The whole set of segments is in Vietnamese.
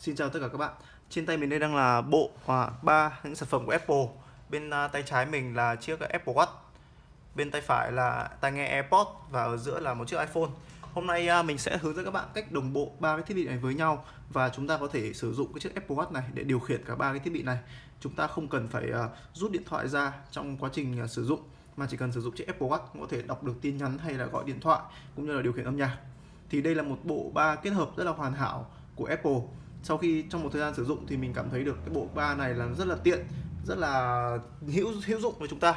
Xin chào tất cả các bạn. Trên tay mình đây đang là bộ và ba những sản phẩm của Apple. Bên à, tay trái mình là chiếc Apple Watch. Bên tay phải là, tai nghe AirPods và ở giữa là một chiếc iPhone. Hôm nay à, mình sẽ hướng dẫn các bạn cách đồng bộ ba cái thiết bị này với nhau và chúng ta có thể sử dụng cái chiếc Apple Watch này để điều khiển cả ba cái thiết bị này. Chúng ta không cần phải à, rút điện thoại ra trong quá trình sử dụng, mà chỉ cần sử dụng chiếc Apple Watch cũng có thể đọc được tin nhắn hay là gọi điện thoại cũng như là điều khiển âm nhạc. Thì đây là một bộ ba kết hợp rất là hoàn hảo của Apple sau khi trong một thời gian sử dụng thì mình cảm thấy được cái bộ ba này là rất là tiện rất là hữu hữu dụng với chúng ta.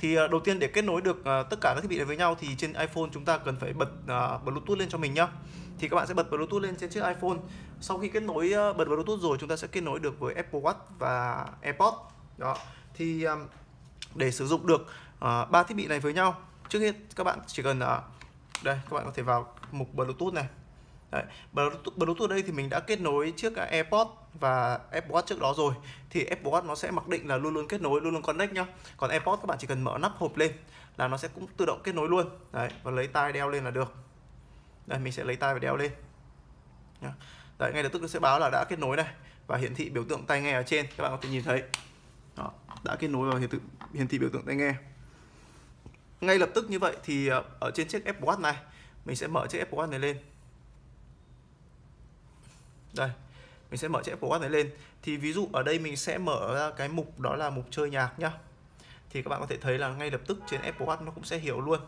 Thì ờ, đầu tiên để kết nối được ờ, tất cả các thiết bị này với nhau thì trên iPhone chúng ta cần phải bật uh, Bluetooth lên cho mình nhá. Thì các bạn sẽ bật Bluetooth lên trên chiếc iPhone. Sau khi kết nối uh, bật Bluetooth rồi chúng ta sẽ kết nối được với Apple Watch và AirPods. Đó. Thì um, để sử dụng được ba uh, thiết bị này với nhau trước hết các bạn chỉ cần đây các bạn có thể vào mục Bluetooth này. Đấy. Bluetooth, Bluetooth đây thì mình đã kết nối chiếc à, AirPods và Apple Watch trước đó rồi. Thì Apple Watch nó sẽ mặc định là luôn luôn kết nối luôn luôn connect nhá. Còn AirPods các bạn chỉ cần mở nắp hộp lên là nó sẽ cũng tự động kết nối luôn. Đấy và lấy tai đeo lên là được. Đây mình sẽ lấy tai và đeo lên. Đấy ngay lập tức nó sẽ báo là đã kết nối này. Và hiển thị biểu tượng tai nghe ở trên các bạn có thể nhìn thấy. Đó, đã kết nối và hiển thị hiển thị biểu tượng tai nghe. Ngay lập tức như vậy thì à, ở trên chiếc Apple Watch này mình sẽ mở chiếc Apple Watch này lên đây, mình sẽ mở chiếc Apple Watch này lên. Thì ví dụ ở đây mình sẽ mở ra cái mục đó là mục chơi nhạc nhá. Thì các bạn có thể thấy là ngay lập tức trên Apple Watch nó cũng sẽ hiểu luôn.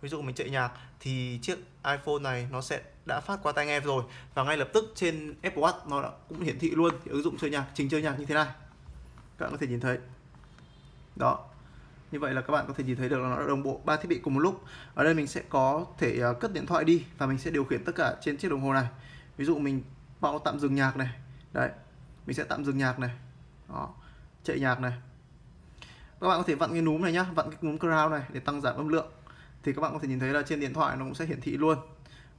Ví dụ mình chạy nhạc thì chiếc iPhone này nó sẽ đã phát qua tai nghe rồi. Và ngay lập tức trên Apple Watch nó cũng hiển thị luôn. Thì ứng dụng chơi nhạc, trình chơi nhạc như thế này. Các bạn có thể nhìn thấy. Đó. Như vậy là các bạn có thể nhìn thấy được là nó đã đồng bộ ba thiết bị cùng một lúc. Ở đây mình sẽ có thể à, cất điện thoại đi và mình sẽ điều khiển tất cả trên chiếc đồng hồ này. Ví dụ mình bao tạm dừng nhạc này. Đấy mình sẽ tạm dừng nhạc này. Đó chạy nhạc này. Các bạn có thể vặn cái núm này nhá vặn cái núm crowd này để tăng giảm âm lượng. Thì các bạn có thể nhìn thấy là trên điện thoại nó cũng sẽ hiển thị luôn.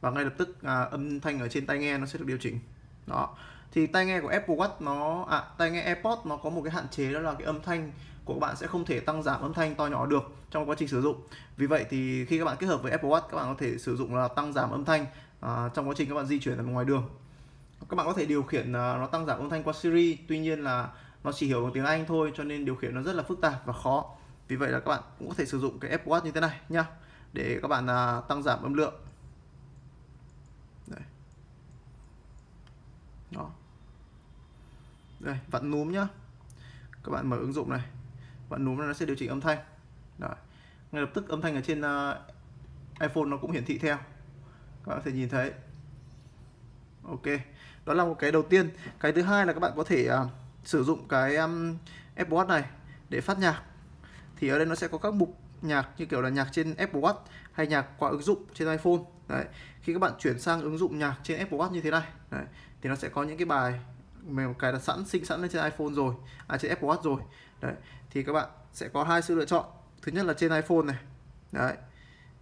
Và ngay lập tức à, âm thanh ở trên tai nghe nó sẽ được điều chỉnh. Đó. Thì tai nghe của Apple Watch nó à tai nghe AirPods nó có một cái hạn chế đó là cái âm thanh của các bạn sẽ không thể tăng giảm âm thanh to nhỏ được trong quá trình sử dụng. Vì vậy thì khi các bạn kết hợp với Apple Watch các bạn có thể sử dụng là tăng giảm âm thanh à, trong quá trình các bạn di chuyển ở ngoài đường các bạn có thể điều khiển à, nó tăng giảm âm thanh qua Siri tuy nhiên là nó chỉ hiểu bằng tiếng Anh thôi cho nên điều khiển nó rất là phức tạp và khó. Vì vậy là các bạn cũng có thể sử dụng cái Apple Watch như thế này nhá để các bạn à, tăng giảm âm lượng. Đây. Đó. Đây vặn núm nhá. Các bạn mở ứng dụng này. Vặn núm nó sẽ điều chỉnh âm thanh. Đấy. ngay lập tức âm thanh ở trên uh, iPhone nó cũng hiển thị theo. Các bạn có thể nhìn thấy ok đó là một cái đầu tiên. Cái thứ hai là các bạn có thể uh, sử dụng cái um, Apple Watch này để phát nhạc. Thì ở đây nó sẽ có các mục nhạc như kiểu là nhạc trên Apple Watch hay nhạc qua ứng dụng trên iPhone. Đấy khi các bạn chuyển sang ứng dụng nhạc trên Apple Watch như thế này đấy, thì nó sẽ có những cái bài mà cài đặt sẵn sinh sẵn lên trên iPhone rồi à trên Apple Watch rồi. Đấy thì các bạn sẽ có hai sự lựa chọn. Thứ nhất là trên iPhone này đấy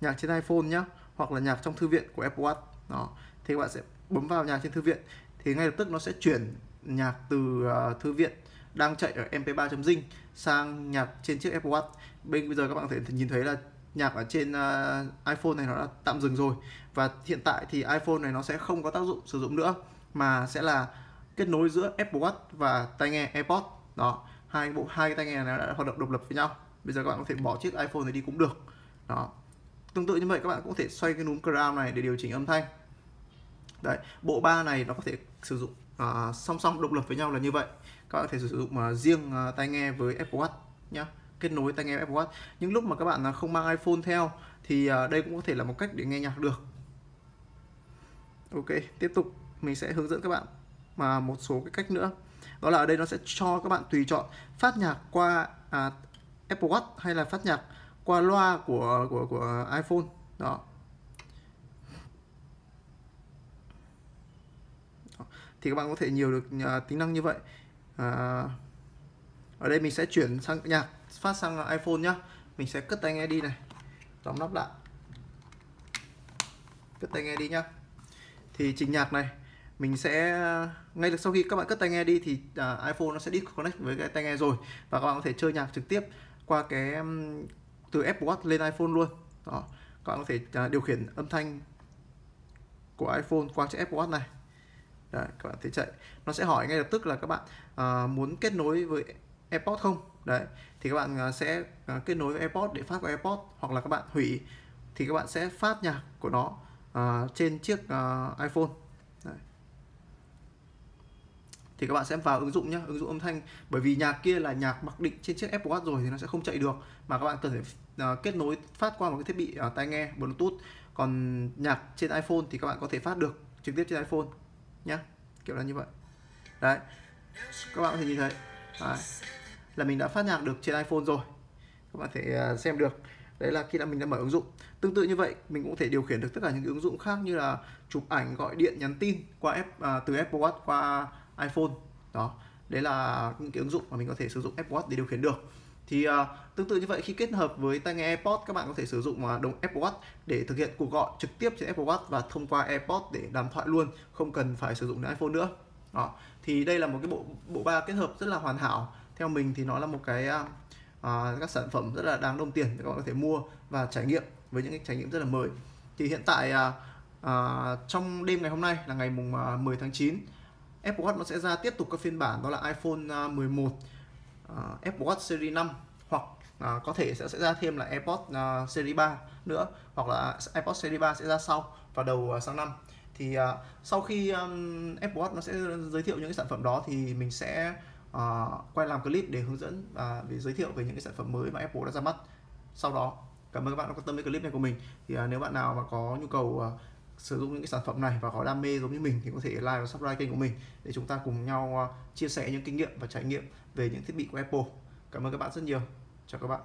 nhạc trên iPhone nhá hoặc là nhạc trong thư viện của Apple Watch. Đó thì các bạn sẽ bấm vào nhạc trên thư viện thì ngay lập tức nó sẽ chuyển nhạc từ uh, thư viện đang chạy ở mp3.zing sang nhạc trên chiếc Apple Watch. Bên bây giờ các bạn có thể nhìn thấy là nhạc ở trên uh, iPhone này nó đã tạm dừng rồi. Và hiện tại thì iPhone này nó sẽ không có tác dụng sử dụng nữa mà sẽ là kết nối giữa Apple Watch và tai nghe AirPods. Đó hai bộ hai cái tai nghe này đã hoạt động độc lập với nhau. Bây giờ các bạn có thể bỏ chiếc iPhone này đi cũng được. Đó. Tương tự như vậy các bạn cũng có thể xoay cái núm crown này để điều chỉnh âm thanh đấy bộ ba này nó có thể sử dụng uh, song song độc lập với nhau là như vậy. Các bạn có thể sử dụng uh, riêng uh, tai nghe với Apple Watch nhá kết nối tai nghe Apple Watch. Những lúc mà các bạn không mang iPhone theo thì uh, đây cũng có thể là một cách để nghe nhạc được. Ok tiếp tục mình sẽ hướng dẫn các bạn mà một số cái cách nữa. Đó là ở đây nó sẽ cho các bạn tùy chọn phát nhạc qua à, Apple Watch hay là phát nhạc qua loa của của của iPhone. Đó. Thì các bạn có thể nhiều được uh, tính năng như vậy. À, ở đây mình sẽ chuyển sang nhạc phát sang iPhone nhá. Mình sẽ cất tai nghe đi này. Đóng nắp lại. Cất tai nghe đi nhá. Thì trình nhạc này mình sẽ ngay được sau khi các bạn cất tai nghe đi thì uh, iPhone nó sẽ disconnect với cái tai nghe rồi. Và các bạn có thể chơi nhạc trực tiếp qua cái um, từ Apple Watch lên iPhone luôn. Đó. Các bạn có thể uh, điều khiển âm thanh của iPhone qua chiếc Apple Watch này. Đấy, các bạn thấy chạy. Nó sẽ hỏi ngay lập tức là các bạn uh, muốn kết nối với AirPods không? Đấy thì các bạn uh, sẽ uh, kết nối với AirPods để phát qua AirPods hoặc là các bạn hủy thì các bạn sẽ phát nhạc của nó uh, trên chiếc uh, iPhone. Đấy. thì các bạn sẽ vào ứng dụng nhé ứng dụng âm thanh. Bởi vì nhạc kia là nhạc mặc định trên chiếc Apple Watch rồi thì nó sẽ không chạy được mà các bạn cần phải uh, kết nối phát qua một cái thiết bị uh, tai nghe Bluetooth. Còn nhạc trên iPhone thì các bạn có thể phát được trực tiếp trên iPhone nhá kiểu là như vậy. Đấy các bạn có thể nhìn thấy đấy. là mình đã phát nhạc được trên iPhone rồi. Các bạn thể à, xem được. Đấy là khi đã mình đã mở ứng dụng. Tương tự như vậy mình cũng có thể điều khiển được tất cả những ứng dụng khác như là chụp ảnh gọi điện nhắn tin qua app à, từ Apple Watch qua iPhone. Đó đấy là những cái ứng dụng mà mình có thể sử dụng Apple Watch để điều khiển được thì uh, tương tự như vậy khi kết hợp với tai nghe AirPods các bạn có thể sử dụng uh, đồng Apple Watch để thực hiện cuộc gọi trực tiếp trên Apple Watch và thông qua AirPods để đàm thoại luôn không cần phải sử dụng đến iPhone nữa. Đó. Thì đây là một cái bộ bộ ba kết hợp rất là hoàn hảo. Theo mình thì nó là một cái uh, các sản phẩm rất là đáng đồng tiền để các bạn có thể mua và trải nghiệm với những cái trải nghiệm rất là mới. Thì hiện tại uh, uh, trong đêm ngày hôm nay là ngày mùng uh, 10 tháng 9 Apple Watch nó sẽ ra tiếp tục các phiên bản đó là iPhone 11 uh, Apple Watch Series 5 hoặc uh, có thể sẽ, sẽ ra thêm là AirPods uh, ờ, Series 3 nữa hoặc là AirPods Series 3 sẽ ra sau vào đầu uh, sang năm. Thì uh, sau khi um, Apple Watch nó sẽ giới thiệu những cái sản phẩm đó thì mình sẽ uh, quay làm clip để hướng dẫn và uh, để giới thiệu về những cái sản phẩm mới mà Apple đã ra mắt. Sau đó cảm ơn các bạn đã quan tâm đến clip này của mình. Thì uh, nếu bạn nào mà có nhu cầu uh, sử dụng những cái sản phẩm này và có đam mê giống như mình thì có thể like và subscribe kênh của mình để chúng ta cùng nhau à, chia sẻ những kinh nghiệm và trải nghiệm về những thiết bị của Apple. Cảm ơn các bạn rất nhiều. Chào các bạn.